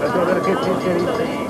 Gracias.